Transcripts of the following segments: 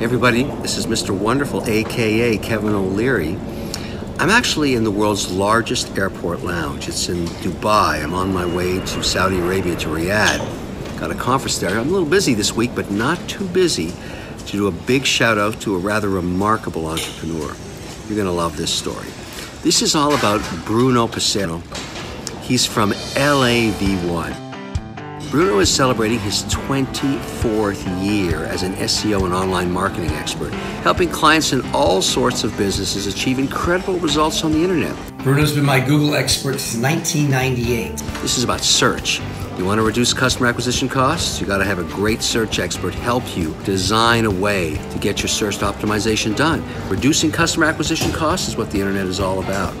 everybody, this is Mr. Wonderful, aka Kevin O'Leary. I'm actually in the world's largest airport lounge. It's in Dubai. I'm on my way to Saudi Arabia to Riyadh. Got a conference there. I'm a little busy this week, but not too busy to do a big shout out to a rather remarkable entrepreneur. You're going to love this story. This is all about Bruno Pisano. He's from LAV1. Bruno is celebrating his 24th year as an SEO and online marketing expert, helping clients in all sorts of businesses achieve incredible results on the internet. Bruno's been my Google expert since 1998. This is about search. You want to reduce customer acquisition costs? You got to have a great search expert help you design a way to get your search optimization done. Reducing customer acquisition costs is what the internet is all about.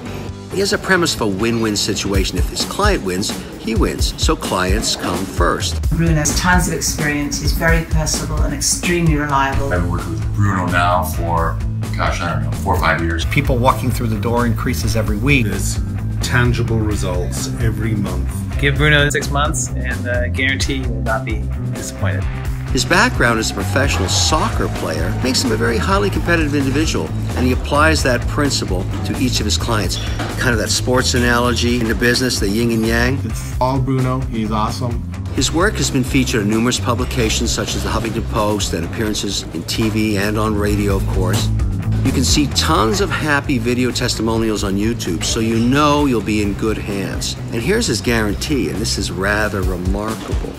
He has a premise of a win-win situation. If his client wins, he wins. So clients come first. Bruno has tons of experience. He's very personable and extremely reliable. I've worked with Bruno now for, gosh, I don't know, four or five years. People walking through the door increases every week. There's tangible results every month. Give Bruno six months and uh, guarantee you will not be disappointed. His background as a professional soccer player makes him a very highly competitive individual, and he applies that principle to each of his clients. Kind of that sports analogy in the business, the yin and yang. It's all Bruno. He's awesome. His work has been featured in numerous publications such as the Huffington Post and appearances in TV and on radio, of course. You can see tons of happy video testimonials on YouTube, so you know you'll be in good hands. And here's his guarantee, and this is rather remarkable.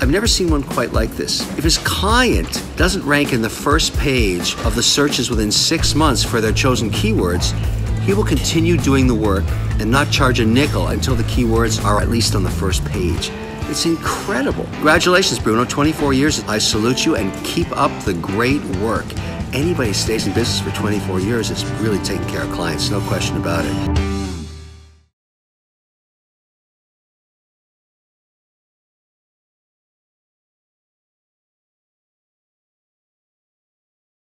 I've never seen one quite like this. If his client doesn't rank in the first page of the searches within six months for their chosen keywords, he will continue doing the work and not charge a nickel until the keywords are at least on the first page. It's incredible. Congratulations, Bruno. 24 years. I salute you and keep up the great work. Anybody stays in business for 24 years is really taking care of clients, no question about it.